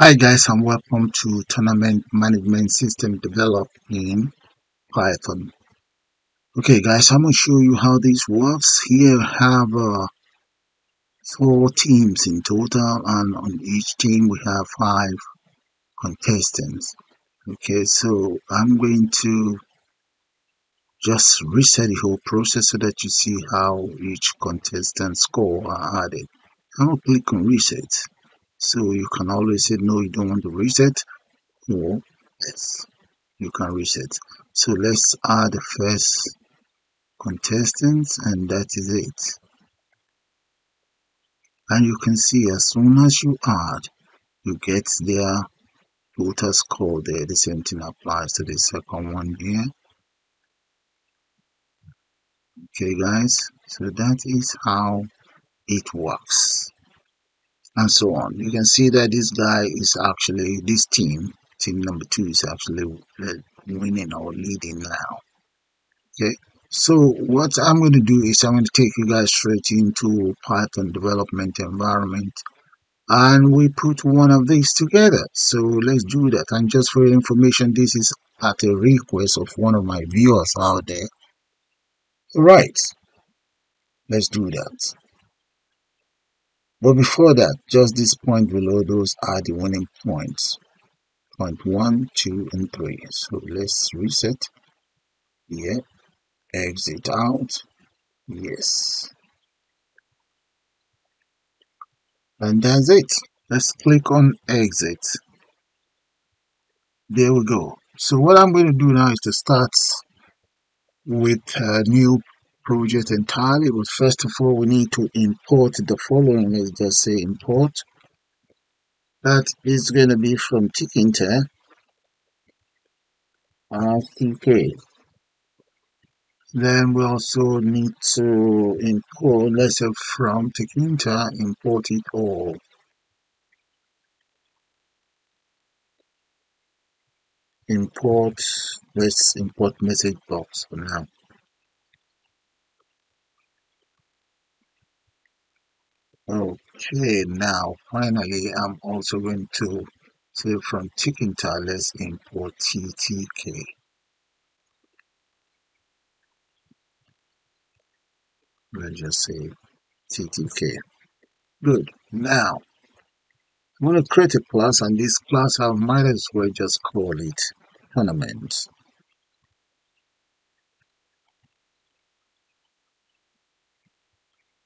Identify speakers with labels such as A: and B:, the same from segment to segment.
A: Hi guys and welcome to Tournament Management System developed in Python. Okay guys, I'm going to show you how this works. Here have uh, four teams in total and on each team we have five contestants. Okay, so I'm going to just reset the whole process so that you see how each contestant score are added. I'm going to click on reset. So you can always say no, you don't want to reset or yes, you can reset. So let's add the first contestants and that is it. And you can see as soon as you add, you get their total score there. The same thing applies to the second one here. Okay guys, so that is how it works and so on. You can see that this guy is actually, this team, team number two is actually uh, winning or leading now. Okay, so what I'm going to do is I'm going to take you guys straight into Python development environment and we put one of these together. So let's do that. And just for your information, this is at a request of one of my viewers out there. Right, let's do that. But before that, just this point below, those are the winning points. Point one, two, and three. So let's reset. Yeah. Exit out. Yes. And that's it. Let's click on exit. There we go. So what I'm going to do now is to start with a new project entirely but first of all we need to import the following let's just say import. That is going to be from Tkinter RTK then we also need to import let's say from Tkinter import it all. Import let's import message box for now Okay, now finally I'm also going to say from Tkinter, let's import TTK. Let's just say TTK. Good. Now I'm going to create a class and this class I might as well just call it tournament.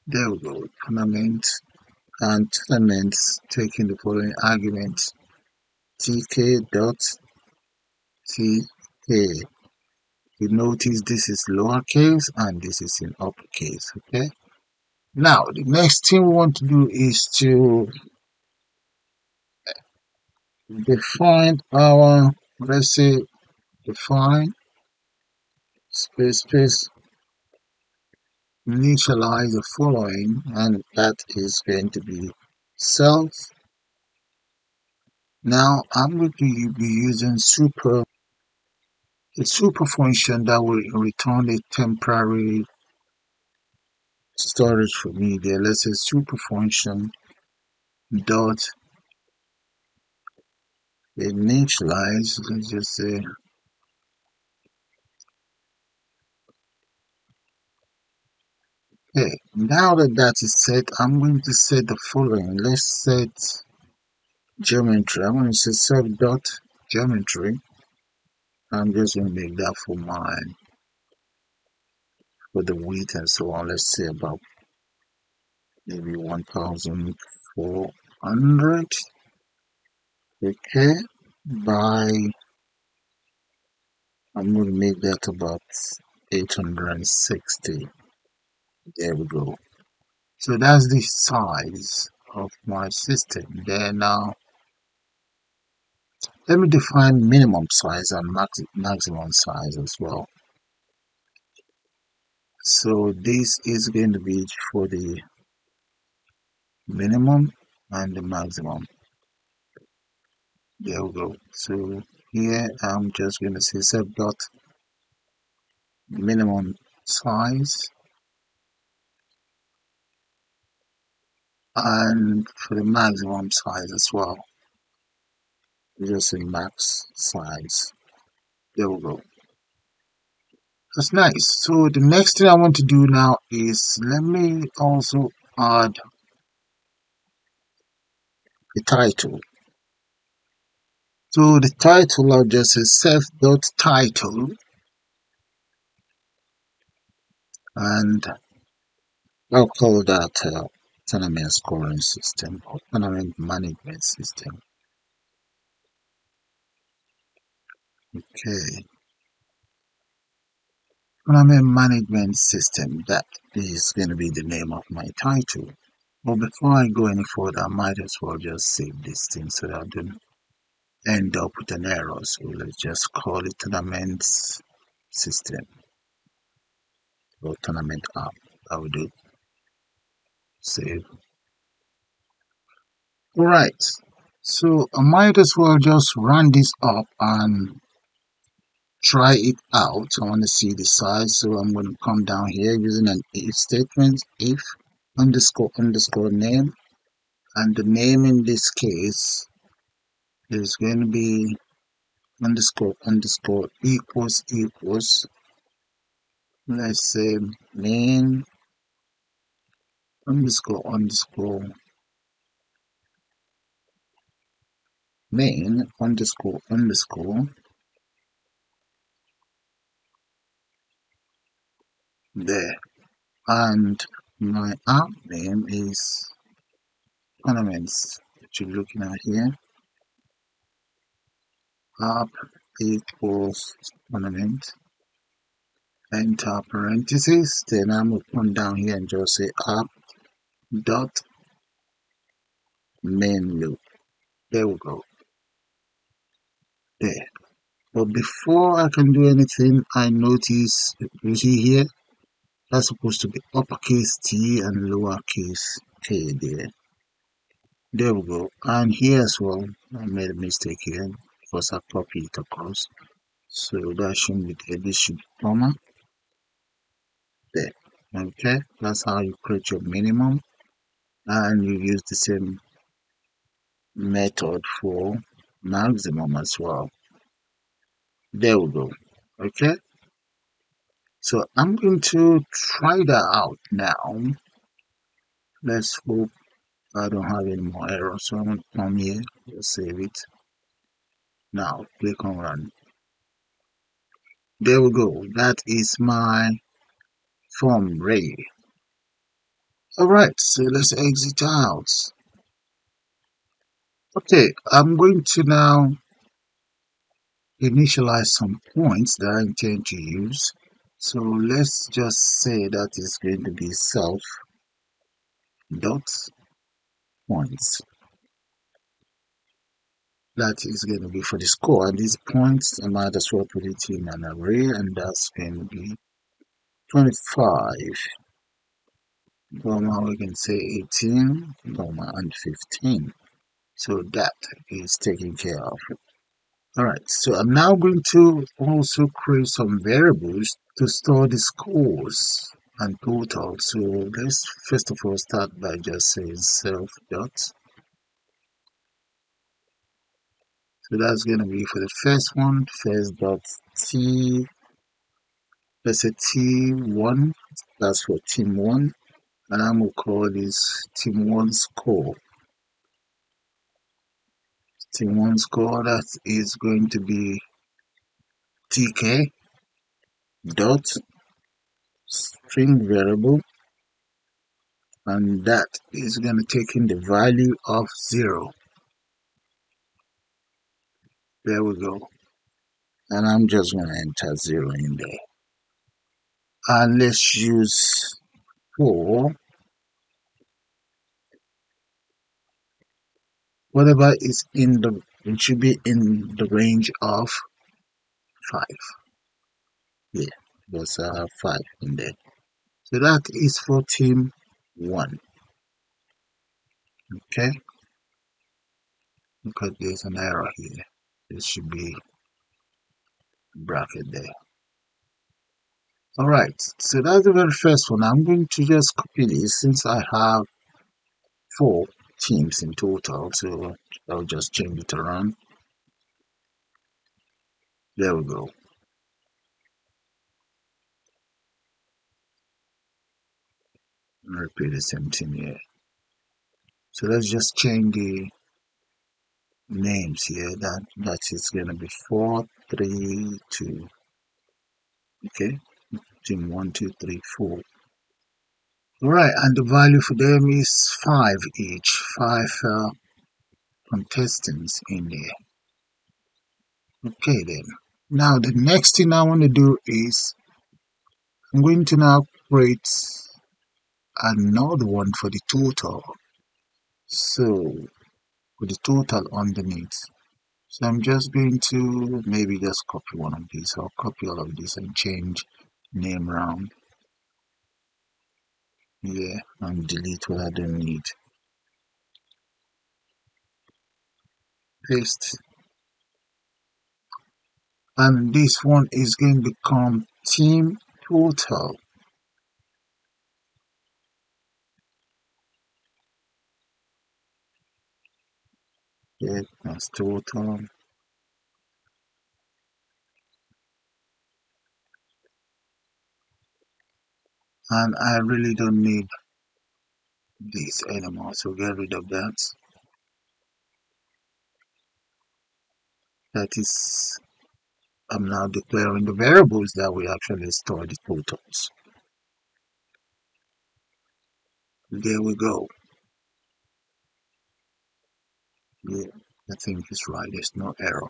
A: There we go, tournament and tournaments taking the following arguments tk dot tk. You notice this is lowercase and this is in uppercase, okay? Now, the next thing we want to do is to define our, let's say, define space space initialize the following and that is going to be self. Now i'm going to be using super a super function that will return a temporary storage for me. There let's say super function dot initialize. Let's just say Okay, now that that is set, I'm going to set the following. Let's set geometry. I'm going to say self dot geometry. I'm just going to make that for mine for the width and so on. Let's say about maybe 1400. Okay, by I'm going to make that about 860 there we go. So that's the size of my system. There now let me define minimum size and max maximum size as well. So this is going to be for the minimum and the maximum. There we go. So here i'm just going to say self dot minimum size and for the maximum size as well just say max size there we go. That's nice. So the next thing i want to do now is let me also add the title. So the title i'll just say self dot title. And i'll call that uh, tournament scoring system or tournament management system. Okay. Tournament management system that is going to be the name of my title. But before i go any further i might as well just save this thing so that i don't end up with an error. So let's just call it tournament system or tournament app. That will do save all right. So i might as well just run this up and try it out. I want to see the size so i'm going to come down here using an if statement if underscore underscore name. And the name in this case is going to be underscore underscore equals equals let's say main underscore underscore. Main underscore underscore. There. And my app name is ornaments. Which you're looking at here. App equals ornament. Enter parentheses. Then i'm going down here and just say app dot loop there we go. There. But before i can do anything i notice you see here. That's supposed to be uppercase t and lowercase k there. There we go. And here as well i made a mistake here because i copied it across. So that shouldn't be there. This should be comma there. Okay. That's how you create your minimum and you use the same method for maximum as well. There we go. Okay? So i'm going to try that out now. Let's hope i don't have any more errors so i'm going to come here save it. Now click on run. There we go. That is my form ready all right so let's exit out. Okay i'm going to now initialize some points that i intend to use. So let's just say that is going to be self dot points. That is going to be for the score and these points i might as well put it in an array and that's going to be 25 comma we can say 18 comma and 15 so that is taken care of. All right so i'm now going to also create some variables to store the scores and total. So let's first of all start by just saying self dot. So that's going to be for the first one first dot t let's say t1 that's for team one and i'm gonna call this team one score. Team one score that is going to be tk dot string variable and that is going to take in the value of zero. There we go. And i'm just going to enter zero in there. And let's use four whatever is in the it should be in the range of five. Yeah there's uh five in there. So that is for team one. Okay? Because there's an error here. It should be bracket there. All right so that's the very first one. I'm going to just copy this since i have four teams in total so i'll just change it around There we go. Repeat the same thing here. So let's just change the names here. That that is gonna be four, three, two. Okay, team one, two, three, four. Right, and the value for them is five each. Five uh, contestants in there. Okay then. Now the next thing I want to do is I'm going to now create another one for the total. So with the total underneath. So I'm just going to maybe just copy one of these. I'll copy all of this and change name around. Yeah, and delete what I don't need. Paste. And this one is going to become team total. Yeah, that's total. And I really don't need this anymore, so get rid of that. That is, I'm now declaring the variables that we actually store the totals. There we go. Yeah, I think it's right. There's no error.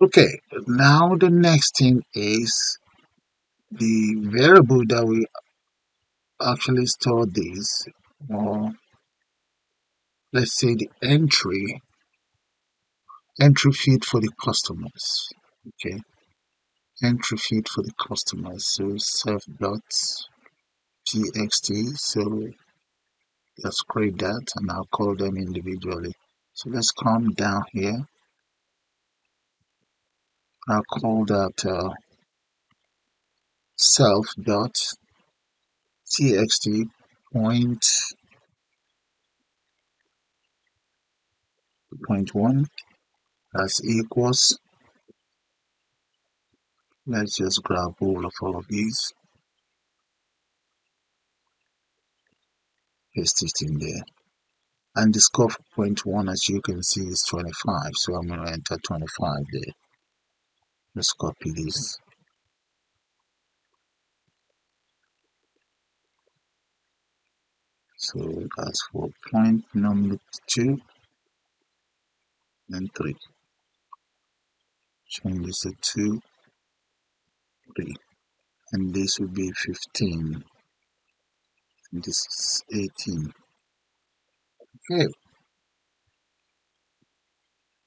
A: Okay, now the next thing is the variable that we actually store this, or let's say the entry entry feed for the customers. Okay, entry feed for the customers. So self dot txt. So let's create that, and I'll call them individually. So let's come down here. I'll call that uh, self dot txt point point one as equals let's just grab all of all of these. Paste it in there. And the score for point one as you can see is 25 so i'm going to enter 25 there. Let's copy this so that's for point. Number two and three. Change this to two three. And this will be 15 and this is 18 okay.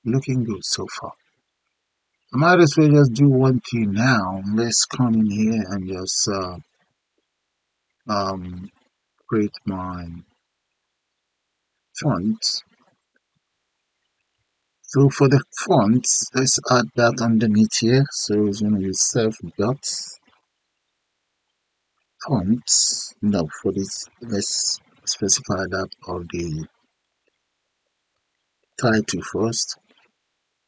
A: Looking good so far. I might as well just do one thing now. Let's come in here and just uh, um, create my fonts. so for the fonts let's add that underneath here. So it's going to be self dot fonts. No for this let's specify that of the title first.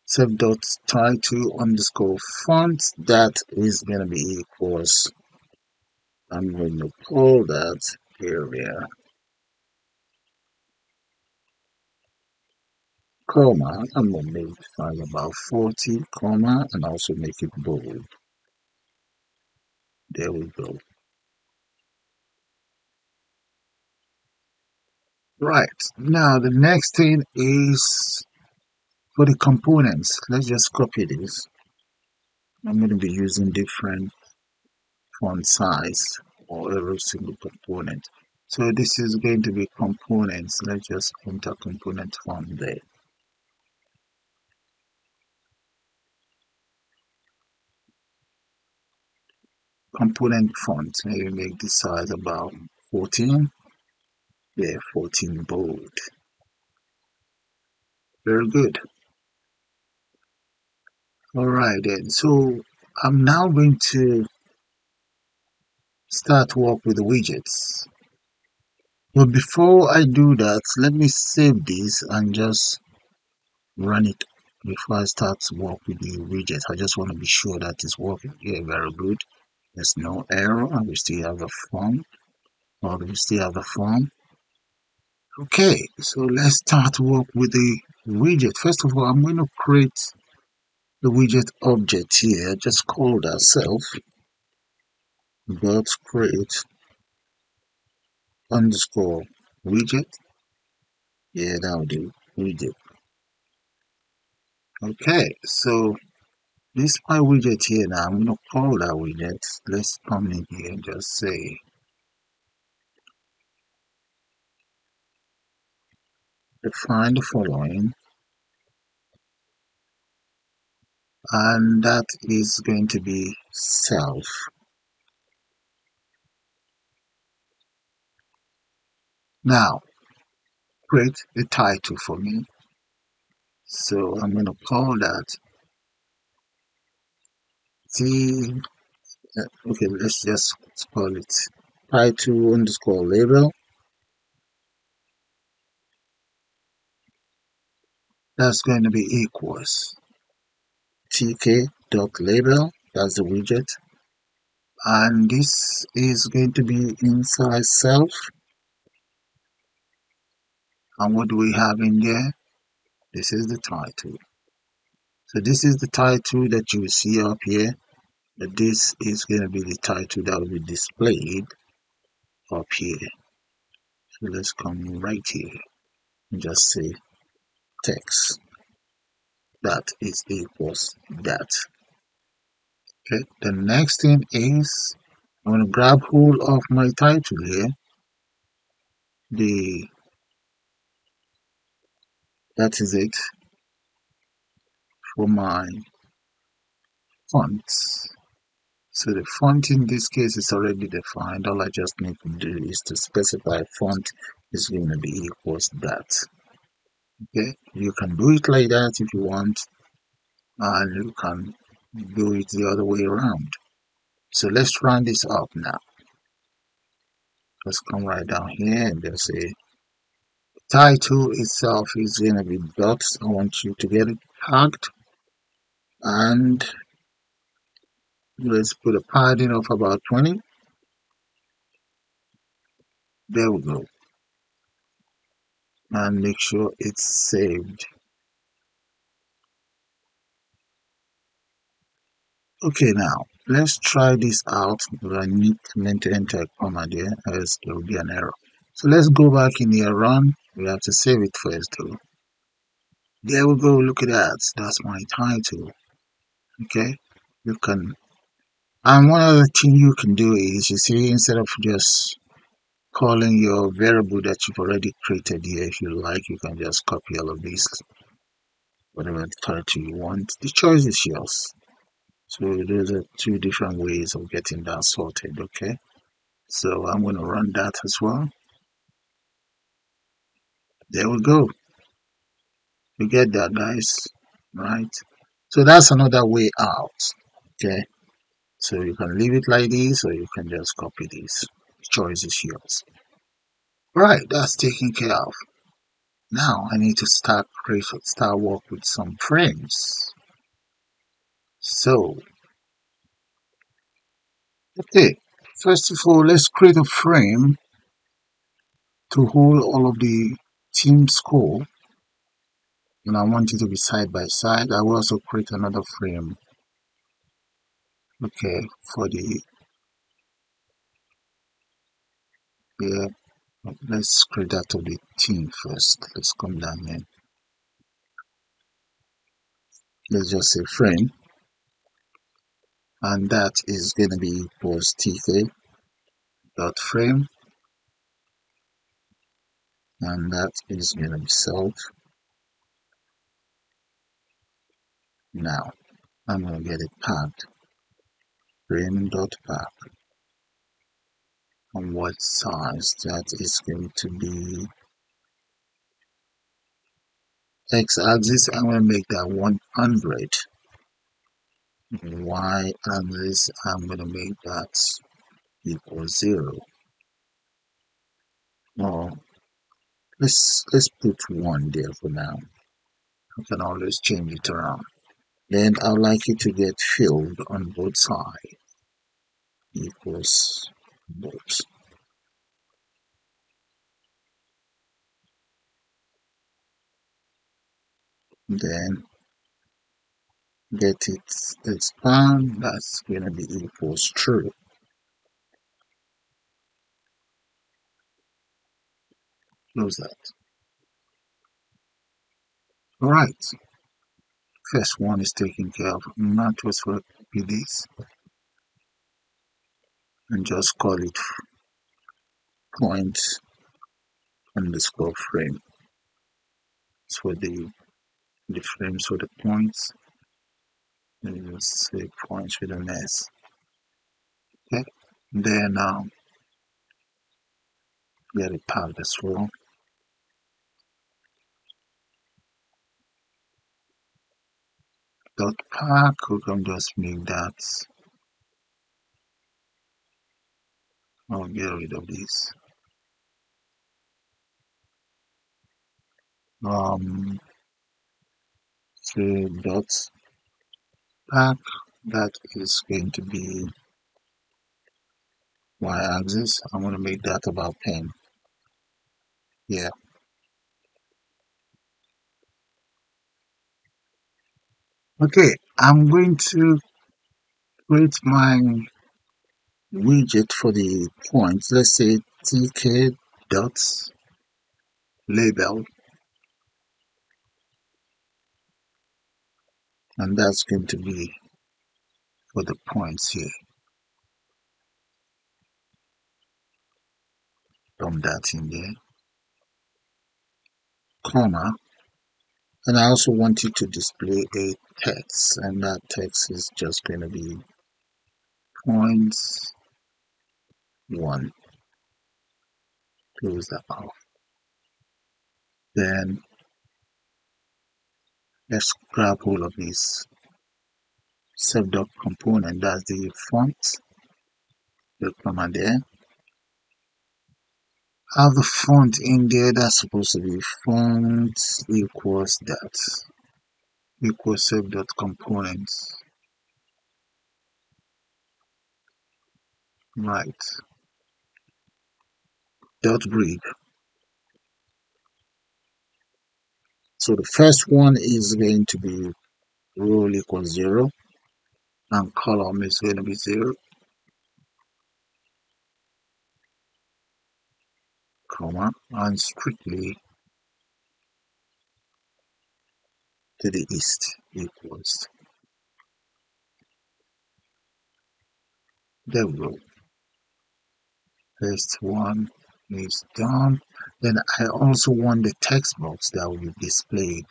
A: Self dot title underscore font that is going to be equals i'm going to call that Arial comma i'm to make size about 40 comma and also make it bold. There we go. Right now the next thing is for the components. Let's just copy this. I'm going to be using different font size for every single component. So this is going to be components. Let's just enter component font there. Component font. Maybe make the size about 14 yeah 14 bold. Very good. All right then. So i'm now going to start work with the widgets. But before i do that let me save this and just run it before I start to work with the widget. I just want to be sure that it's working. Yeah very good. There's no error and we still have the form. Or we still have the form. Okay so let's start to work with the widget. First of all I'm going to create the widget object here. Just call that self dot create underscore widget. Yeah that'll do. Widget. Okay so this my widget here now. I'm gonna call that widget. Let's come in here and just say define the following. And that is going to be self now create a title for me. So i'm going to call that t uh, okay let's just call it title underscore label. That's going to be equals tk dot label that's the widget. And this is going to be inside self and what do we have in there? This is the title. So this is the title that you will see up here. But this is going to be the title that will be displayed up here. So let's come right here and just say text that is equals that. Okay the next thing is I'm going to grab hold of my title here. The that is it for my font so the font in this case is already defined. All I just need to do is to specify font is going to be equals that. Okay? You can do it like that if you want and you can do it the other way around. So let's run this up now. Let's come right down here and just say title itself is going to be dots I want you to get it tagged and let's put a padding of about 20 there we go. And make sure it's saved. Okay now let's try this out. Because I need to enter a comma there as there will be an error so let's go back in here run we have to save it first though. There we go. Look at that. That's my title. Okay? You can and one other thing you can do is you see instead of just calling your variable that you've already created here if you like you can just copy all of these whatever title you want. The choice is yours. So those are two different ways of getting that sorted okay? So i'm going to run that as well there we go. You get that guys right? So that's another way out okay? So you can leave it like this or you can just copy this. Choice is yours. Right that's taken care of. Now i need to start create start work with some frames so okay first of all let's create a frame to hold all of the team score and I want it to be side by side. I will also create another frame okay for the yeah let's create that to the team first. Let's come down here. Let's just say frame. And that is going to be equals tk dot frame and that is going to be self now I'm going to get it packed frame dot pack and what size that is going to be. X-axis I'm going to make that 100 y axis I'm going to make that equal 0 or let's let's put 1 there for now I can always change it around. Then I'd like it to get filled on both sides equals both. Then get it expand that's going to be equals true. Close that. All right. First one is taken care of. Now just for this and just call it point underscore frame. So the the frames for the points. You say points with an S. Okay. Then um get a path as well. Pack, we can just make that I'll get rid of this. Um so dot pack that is going to be y-axis. I'm going to make that about 10. Yeah. Okay, I'm going to create my widget for the points. Let's say tk dots label and that's going to be for the points here. Dump that in there. Comma. And I also want you to display a text and that text is just going to be points one. Close that off. Then let's grab all of these self-dot component. That's the font. The comma there. Have the font in there. That's supposed to be font equals that equals self-dot components. Right. Dot break. So the first one is going to be role equals zero and column is going to be zero comma and strictly to the east equals there we go first one is done then I also want the text box that will be displayed.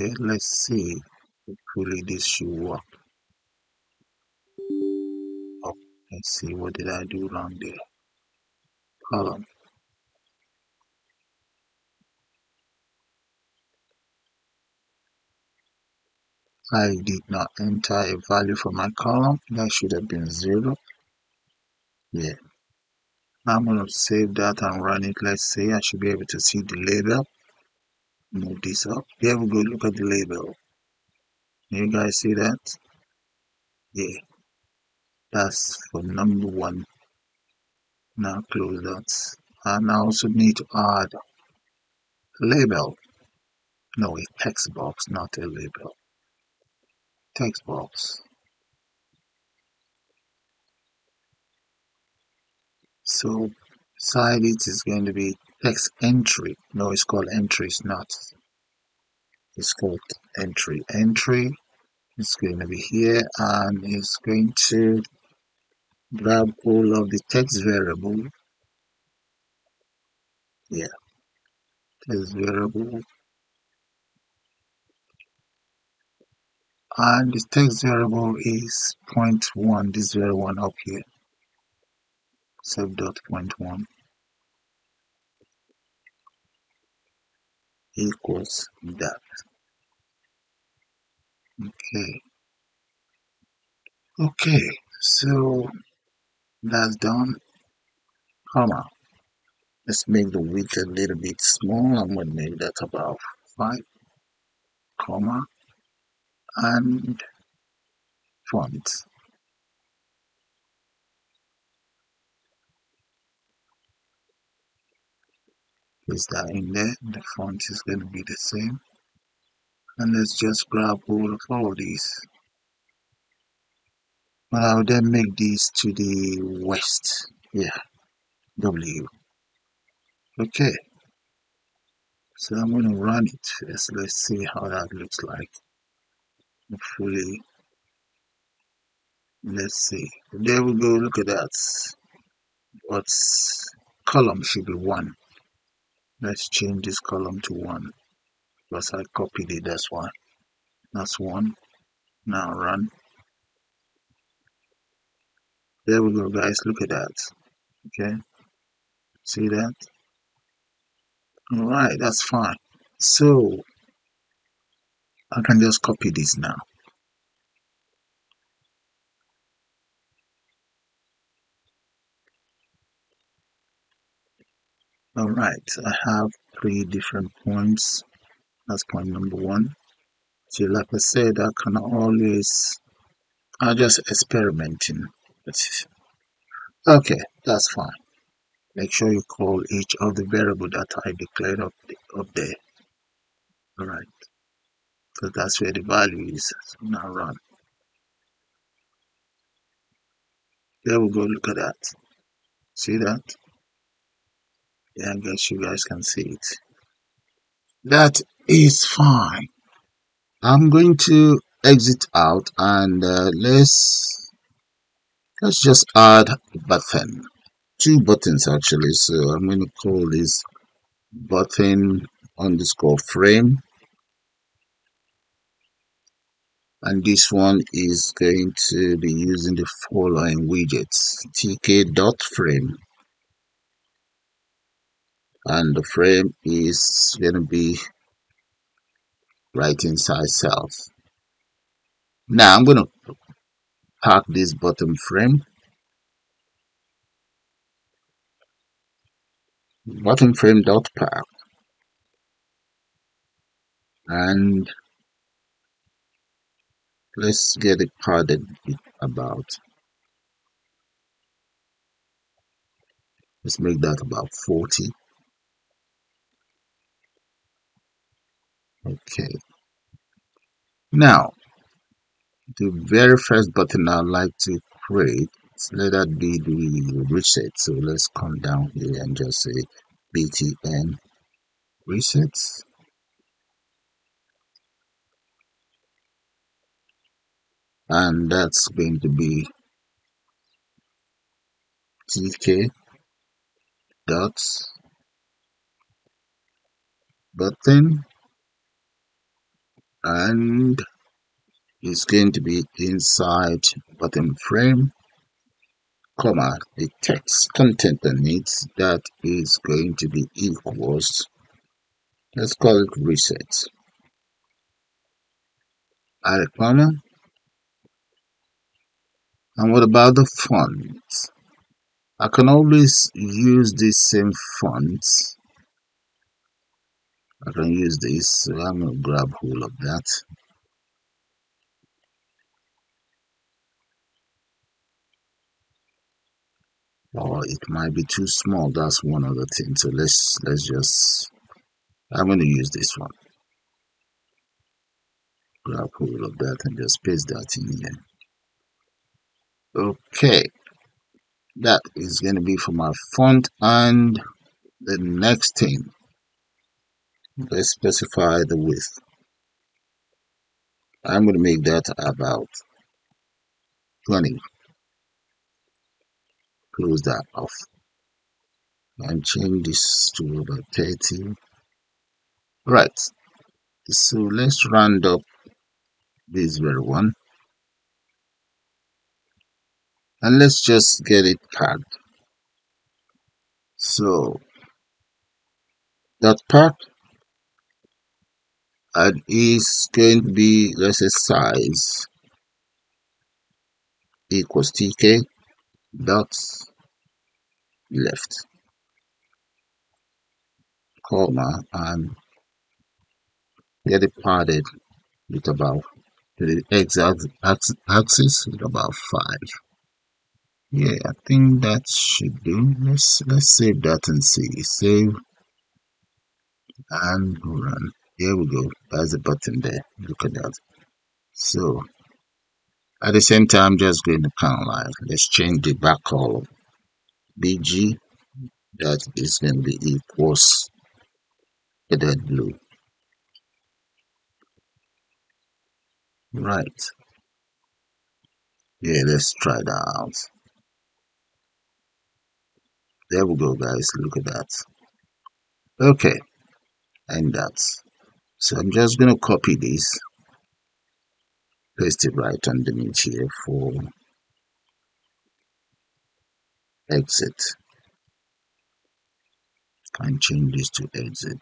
A: Okay let's see hopefully this should work oh let's see what did I do wrong there? Column I did not enter a value for my column. That should have been zero. Yeah. I'm going to save that and run it. Let's say I should be able to see the label. Move this up. There we go. Look at the label. You guys see that? Yeah. That's for number one. Now close that. And I also need to add label. No a text box not a label text box so side it is going to be text entry. No it's called entry it's not. It's called entry. Entry is going to be here and it's going to grab all of the text variable. Yeah text variable and the text variable is point one this very one up here self dot point one equals that. Okay. Okay so that's done. Comma let's make the width a little bit small i'm to make that about five. Comma and fonts Place that in there the font is going to be the same. And let's just grab all of all these. But I'll then make these to the west. Yeah W. Okay. So I'm going to run it. First let's see how that looks like hopefully let's see. There we go. Look at that. What's column should be one? Let's change this column to one. Because I copied it that's why. That's one. Now run. There we go guys. Look at that. Okay. See that? All right that's fine. So I can just copy this now. All right I have three different points that's point number one. So like I said I can always I'm just experimenting okay that's fine. Make sure you call each of the variable that I declared up, up there. All right so that's where the value is. So now run there we go look at that. See that? Yeah I guess you guys can see it. That is fine. I'm going to exit out and uh, let's let's just add button. Two buttons actually. So I'm going to call this button underscore frame and this one is going to be using the following widgets tk frame. And the frame is going to be right inside self. Now i'm going to pack this bottom frame. Bottom frame dot pack. And let's get it padded about let's make that about 40 okay. Now the very first button I'd like to create let that be the reset. So let's come down here and just say btn resets and that's going to be tk dot button and it's going to be inside button frame comma the text content on it that is going to be equals let's call it reset. Add a comma and what about the font I can always use this same font I can use this. So I'm going to grab hold of that. Or it might be too small. That's one other thing. So let's let's just I'm going to use this one. Grab hold of that and just paste that in here okay that is going to be for my font and the next thing let's specify the width. I'm going to make that about 20 close that off. And change this to about 30 right so let's round up this very one and let's just get it packed so that part and is going to be let's say size equals tk dots left comma and get it padded with about the exact axis with about five. Yeah, I think that should do. Let's let's save that and see. Save and run. Here we go. There's a button there. Look at that. So at the same time, just going to count live. Let's change the back column. BG that is going to be equals that blue. Right. Yeah, let's try that out. There we go, guys. Look at that. Okay. And that's. So I'm just going to copy this. Paste it right underneath here for exit. And change this to exit.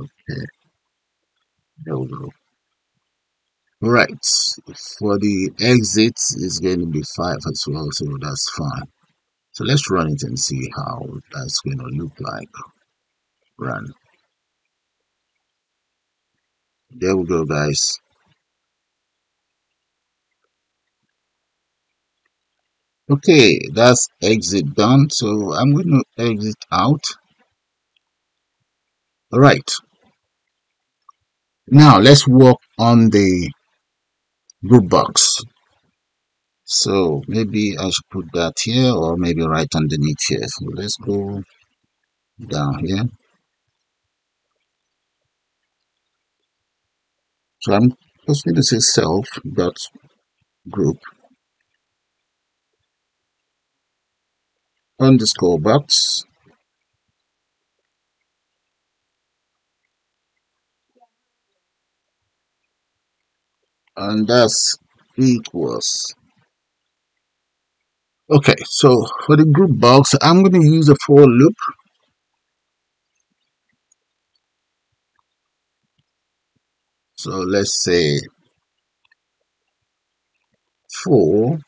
A: Okay. There we go. Right. For the exit, it's going to be 5 as well, so that's fine. So let's run it and see how that's going to look like. Run. There we go, guys. Okay, that's exit done. So I'm going to exit out. All right. Now let's work on the group box. So maybe I should put that here or maybe right underneath here. So let's go down here. So I'm just going to say self dot group underscore box and that's equals. Okay so for the group box i'm going to use a for loop. So let's say for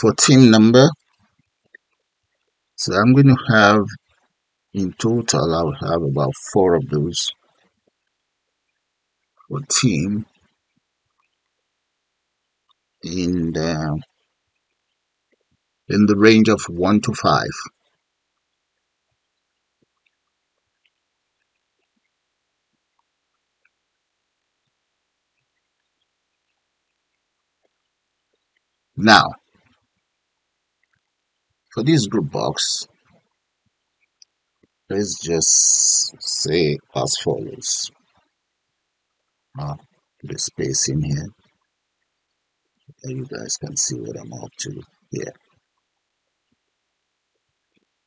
A: for team number. So i'm going to have in total i'll have about four of those for team in the in the range of 1 to 5 now for this group box let's just say as follows uh, put a space in here and you guys can see what I'm up to here.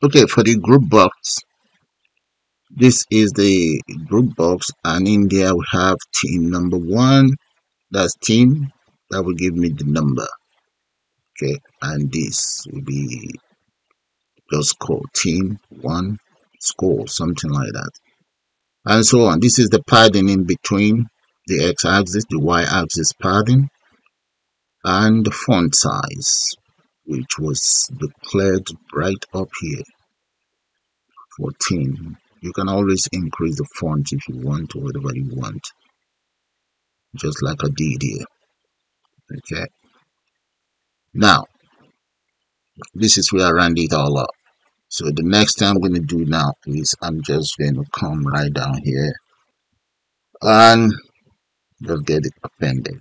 A: Okay, for the group box, this is the group box, and in there we have team number one. That's team that will give me the number. Okay, and this will be just called team one score, something like that, and so on. This is the padding in between the x-axis, the y-axis padding and the font size which was declared right up here 14 you can always increase the font if you want or whatever you want just like I did here. Okay? Now this is where I round it all up. So the next thing I'm going to do now is I'm just going to come right down here and just get it appended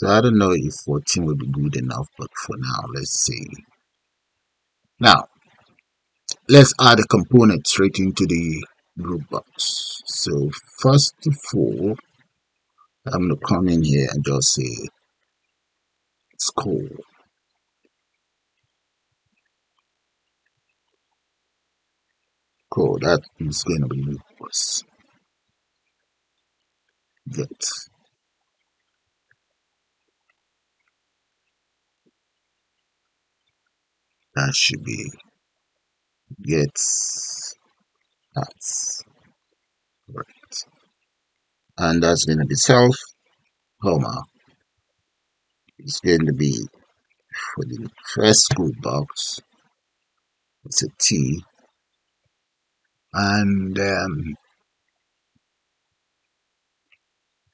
A: so I don't know if 14 will be good enough, but for now, let's see. Now, let's add a component straight into the group box. So first of all, I'm going to come in here and just say score. Cool, that is going to be equals that should be get that's right and that's going to be self comma it's going to be for the first school box. It's a T and um,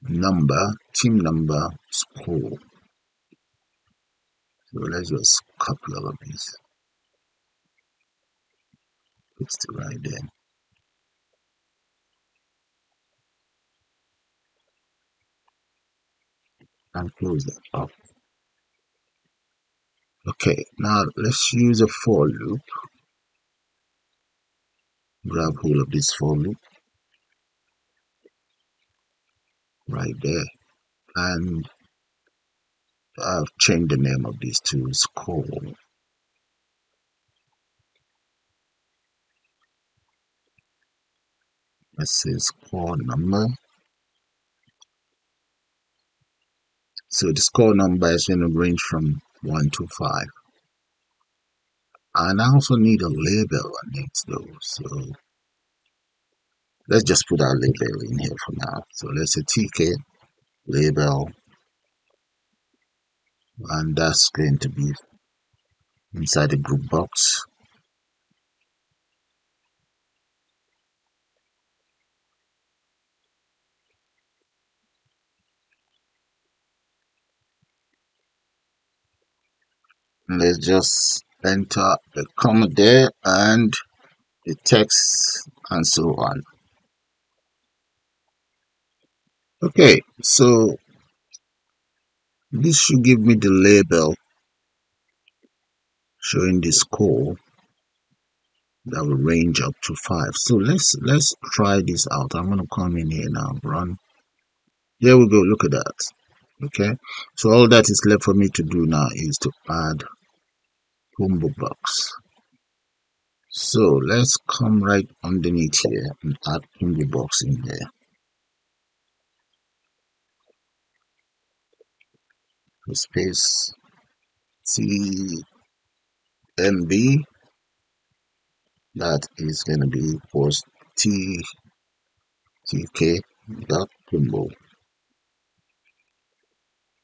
A: number, team number, school. So let's just copy all of these. Paste it right there. And close that up. Okay, now let's use a for loop. Grab hold of this for loop right there. And I've changed the name of these to score. Let's say score number. So the score number is going to range from 1 to 5. And I also need a label on it though. So let's just put our label in here for now. So let's say TK label and that's going to be inside the group box. let's just enter the comma there and the text and so on okay so this should give me the label showing the score that will range up to five. So let's let's try this out. I'm going to come in here now run. There we go look at that. Okay so all that is left for me to do now is to add combo box. So let's come right underneath here and add combo box in there space TMB that is going to be equals T TK dot combo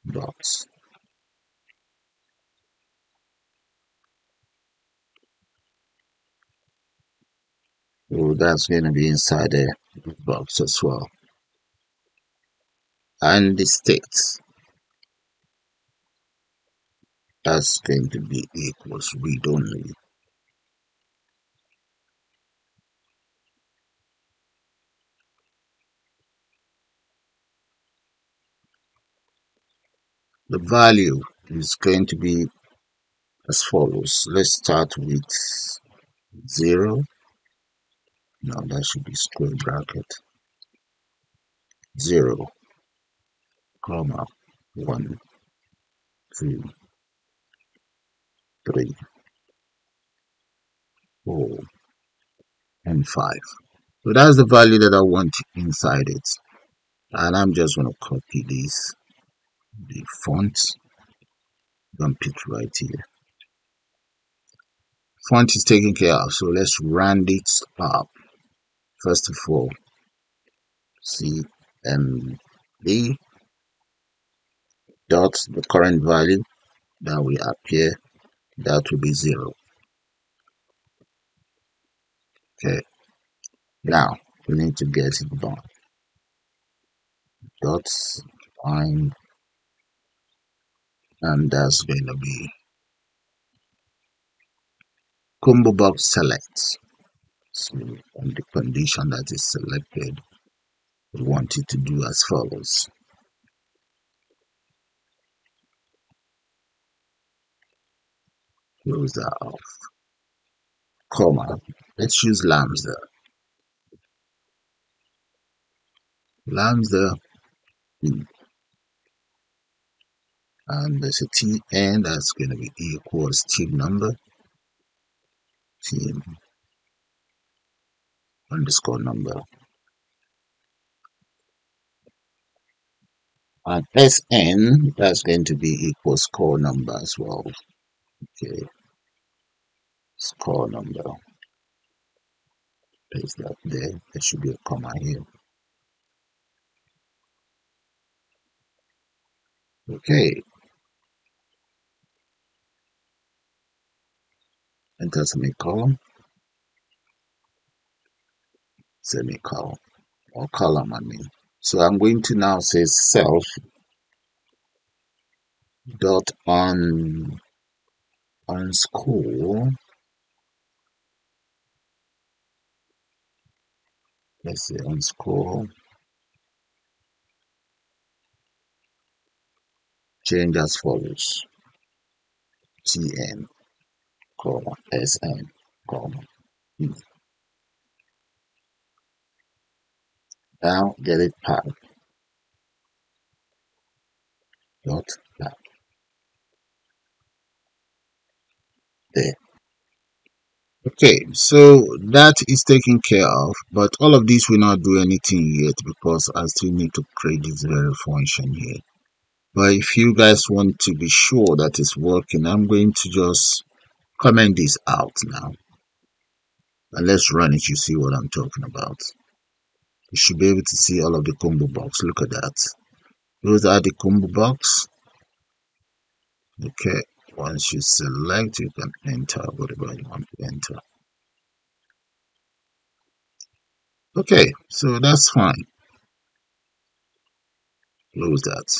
A: box so that's going to be inside the box as well. And the state that's going to be equals read only the value is going to be as follows. Let's start with 0 now that should be square bracket. 0 comma 1 2 3 4 and 5 so that's the value that I want inside it. And I'm just going to copy this the font dump it right here. Font is taken care of so let's round it up. First of all cmd dot the current value that will appear that will be zero. Okay. Now we need to get it done. Dot find and that's going to be combo box select. So on the condition that is selected we want it to do as follows that off. Comma let's use lambda lambda and there's a tn that's going to be equals team number. Team underscore number. And sn that's going to be equal score number as well okay score number. Paste that there? There should be a comma here. Okay. Enter semicolon semicolon. Or column I mean. So I'm going to now say self dot on score. Let's say score. Change as follows. TN, comma, SN, comma, E. Now get it pack. Dot pack. There. Okay, so that is taken care of, but all of this will not do anything yet because I still need to create this very function here. But if you guys want to be sure that it's working, I'm going to just comment this out now. And let's run it, you see what I'm talking about. You should be able to see all of the combo box. Look at that. Those are the combo box. Okay, once you select, you can enter whatever you want to enter. Okay, so that's fine. Close that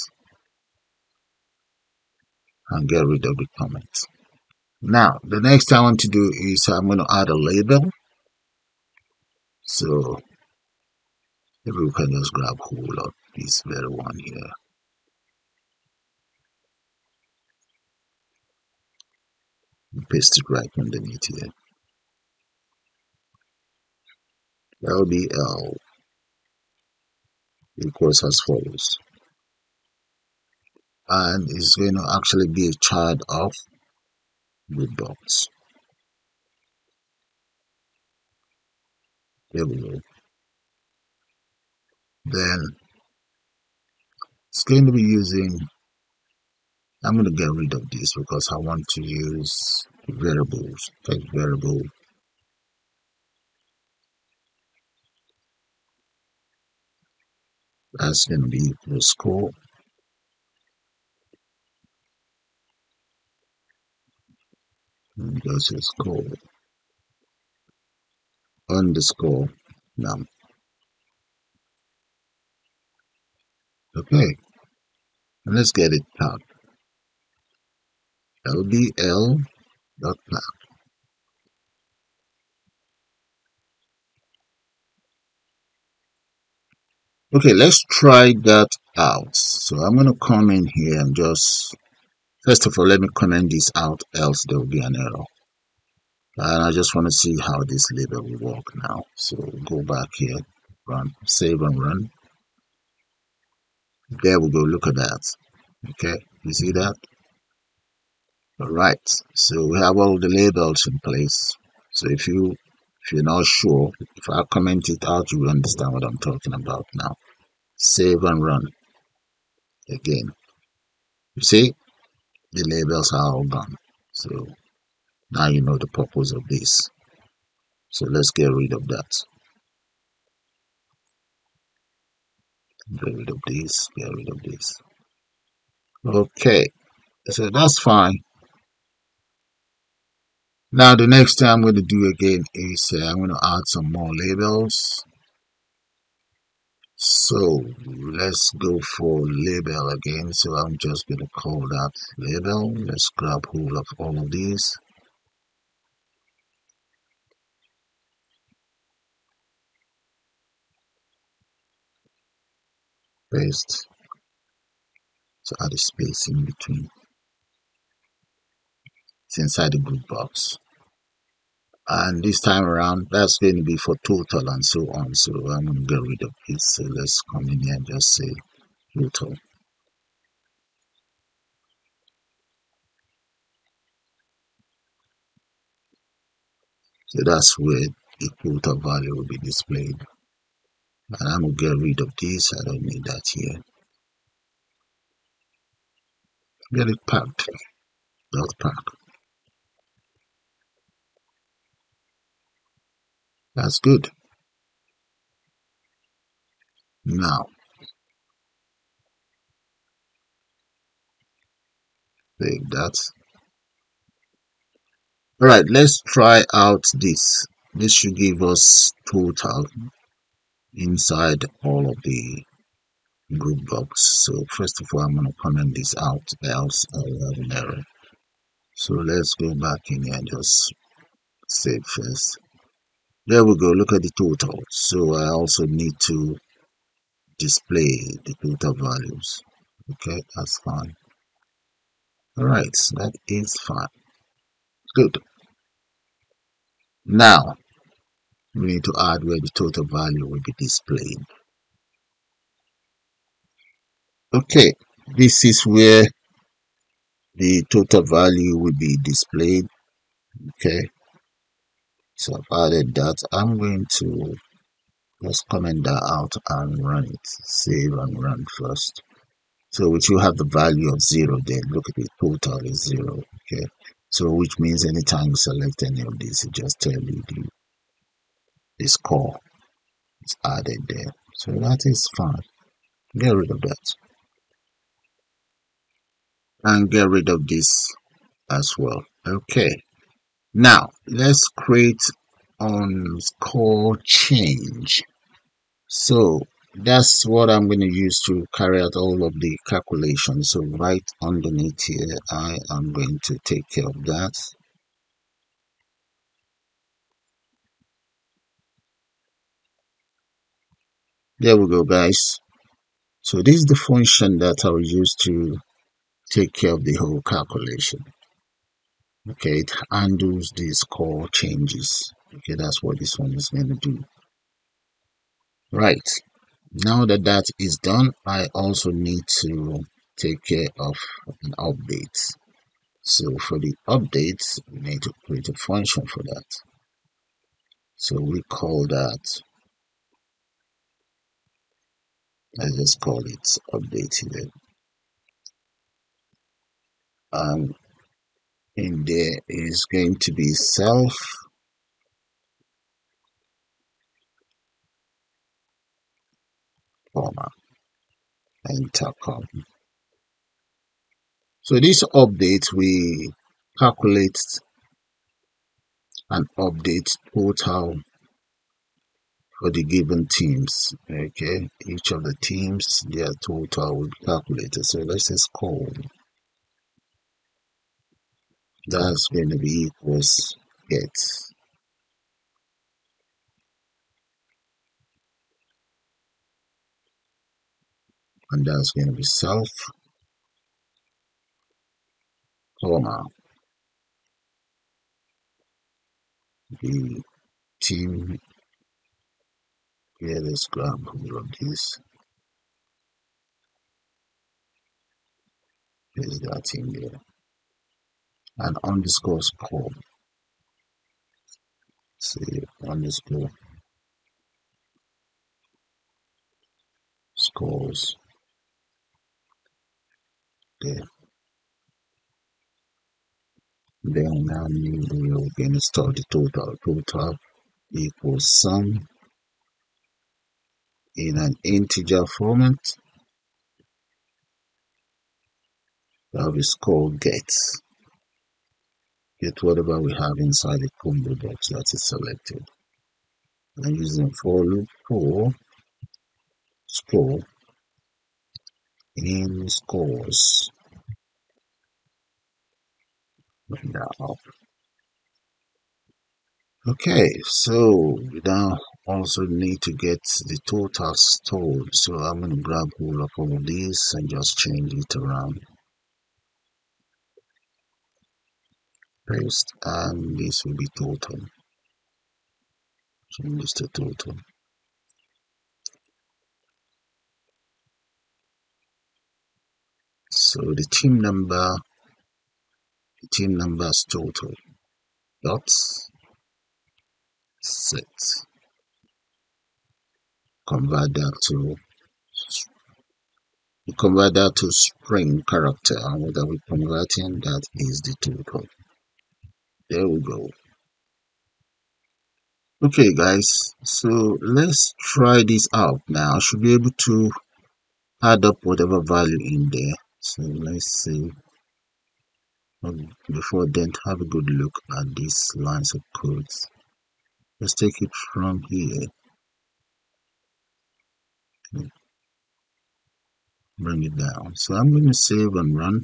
A: and get rid of the comments. Now, the next I want to do is I'm going to add a label. So, maybe we can just grab hold of this very one here. And paste it right underneath here. LBL equals as follows. And it's going to actually be a child of the. There we go. Then it's going to be using, I'm going to get rid of this because I want to use variables, take variable. That's going to be the score. And this is score. Underscore num. Okay. And let's get it pack lbl dot pack Okay, let's try that out. So I'm going to come in here and just, first of all, let me comment this out, else there will be an error. And I just want to see how this label will work now. So go back here, run, save and run. There we go, look at that. Okay, you see that? All right, so we have all the labels in place. So if you if you're not sure, if I comment it out, you will understand what I'm talking about now. Save and run again. You see, the labels are all gone. So now you know the purpose of this. So let's get rid of that. Get rid of this, get rid of this. Okay, so that's fine. Now the next thing I'm going to do again is uh, I'm going to add some more labels. So let's go for label again. So I'm just going to call that label. Let's grab hold of all of these. Paste. So add a space in between. It's inside the group box. And this time around that's going to be for total and so on. So i'm going to get rid of this. So let's come in here and just say total. So that's where the total value will be displayed. And i'm going to get rid of this. I don't need that here. Get it packed. Dot pack that's good. Now save that. All right let's try out this. This should give us total inside all of the group box so first of all i'm going to comment this out else i'll have an error. So let's go back in here and just save first there we go. Look at the total. So i also need to display the total values. Okay that's fine. All right that is fine. Good. Now we need to add where the total value will be displayed. Okay this is where the total value will be displayed. Okay so I've added that I'm going to just comment that out and run it. Save and run first. So which will have the value of zero there look at the total is zero okay? So which means anytime you select any of these it just tell you the, the score is added there. So that is fine. Get rid of that. And get rid of this as well okay now let's create on score change. So that's what I'm going to use to carry out all of the calculations. So right underneath here I am going to take care of that. There we go guys. So this is the function that I'll use to take care of the whole calculation okay it handles these score changes. Okay that's what this one is going to do. Right now that that is done I also need to take care of an update. So for the updates we need to create a function for that. So we call that let's just call it update here and there is going to be self comma enter comma so this update we calculate an update total for the given teams okay? Each of the teams their total will be calculated. So let's just call that's going to be equals get. And that's going to be self comma the team here let's grab all of this there's that in there and underscore score. See underscore scores. There. Then now we will store the total total equals sum in an integer format. That is called get get whatever we have inside the combo box that is selected. I'm using for loop for score in scores. Okay so we now also need to get the total stored so i'm going to grab hold of all of these and just change it around paste and this will be total. Change to total. So the team number the team number is total. Dot set. Convert that to we convert that to string character. And what are we converting? That is the total there we go. Okay guys. So let's try this out now. I should be able to add up whatever value in there. So let's see. Um, before then have a good look at these lines of codes. Let's take it from here. Bring it down. So I'm going to save and run.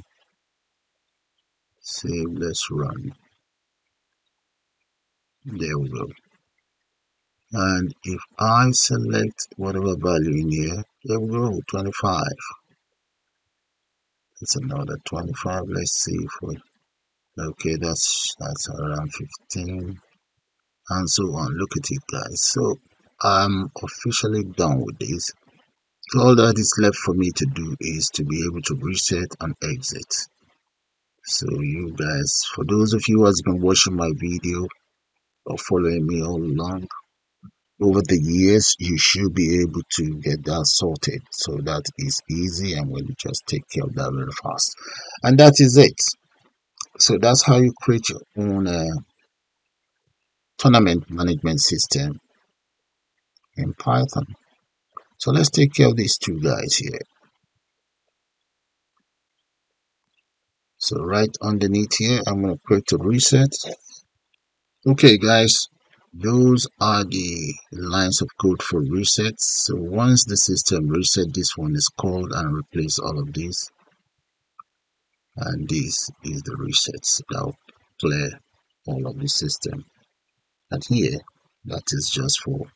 A: Save let's run there we go. And if I select whatever value in here there we go 25 it's another 25 let's see we okay that's that's around 15 and so on. Look at it guys. So I'm officially done with this. So all that is left for me to do is to be able to reset and exit. So you guys for those of you who has been watching my video following me all along over the years you should be able to get that sorted so that is easy and we'll just take care of that very fast. And that is it. So that's how you create your own uh, tournament management system in python. So let's take care of these two guys here. So right underneath here i'm going to create a reset okay guys those are the lines of code for resets. So once the system reset this one is called and replace all of these. And this is the resets that clear all of the system. And here that is just for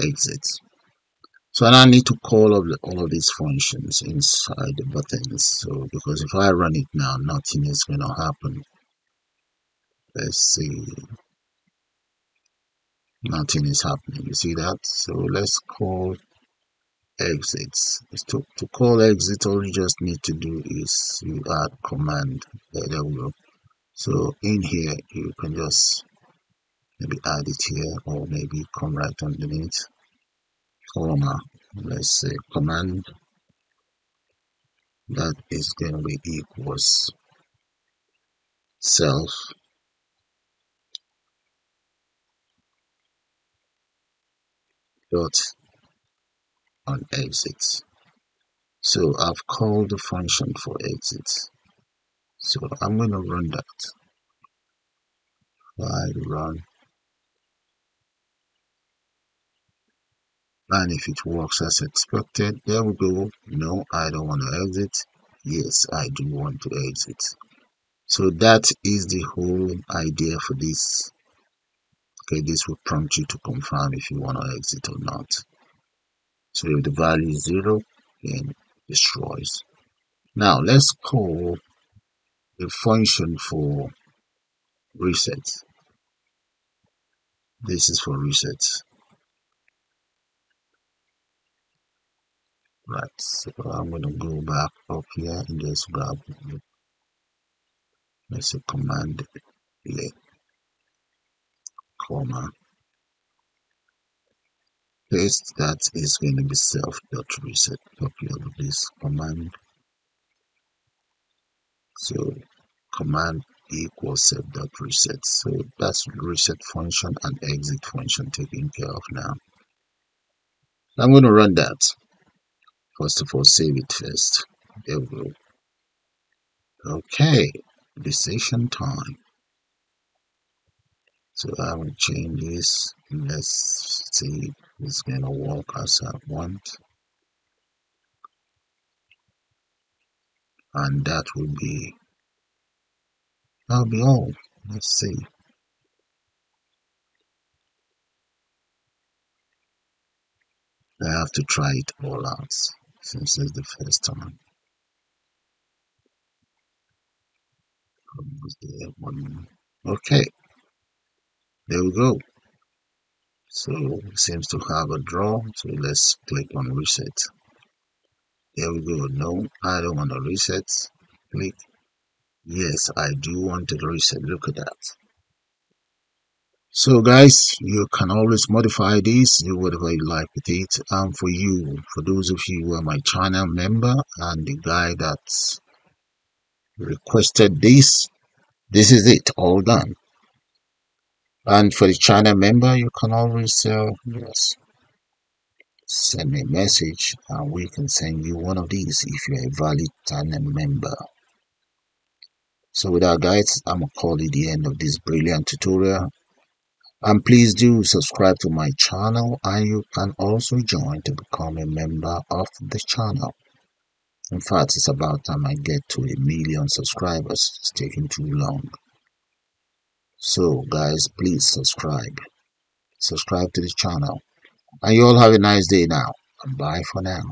A: exits. So I need to call all of, all of these functions inside the buttons. So because if I run it now nothing is going to happen let's see. Nothing is happening. You see that? So let's call exits. To, to call exit all you just need to do is you add command. There, there we go. So in here you can just maybe add it here or maybe come right underneath. Comma let's say command. That is going to be equals self dot on exit so I've called the function for exit so I'm going to run that. I run. And if it works as expected there we go. No I don't want to exit. Yes I do want to exit. So that is the whole idea for this okay this will prompt you to confirm if you want to exit or not. So if the value is zero then destroys. Now let's call a function for reset. This is for reset. Right so i'm going to go back up here and just grab let's say command. Here comma paste that is going to be self dot reset copy of this command. So command equals self dot reset. So that's reset function and exit function taken care of now. I'm going to run that. First of all save it first. There we go. Okay. Decision time so i will change this let's see if it's gonna work as i want and that will be that'll be all. Let's see. I have to try it all out since it's the first time. Okay there we go. So seems to have a draw so let's click on reset. There we go. No I don't want to reset. Click. Yes I do want to reset. Look at that. So guys you can always modify this. Do whatever you like with it. And for you for those of you who are my channel member and the guy that requested this this is it. All done and for the channel member you can always uh, yes send me a message and we can send you one of these if you're a valid channel member. So with that guys i'm gonna call it the end of this brilliant tutorial. And please do subscribe to my channel and you can also join to become a member of the channel. In fact it's about time i get to a million subscribers. It's taking too long so guys please subscribe. Subscribe to the channel. And you all have a nice day now. And bye for now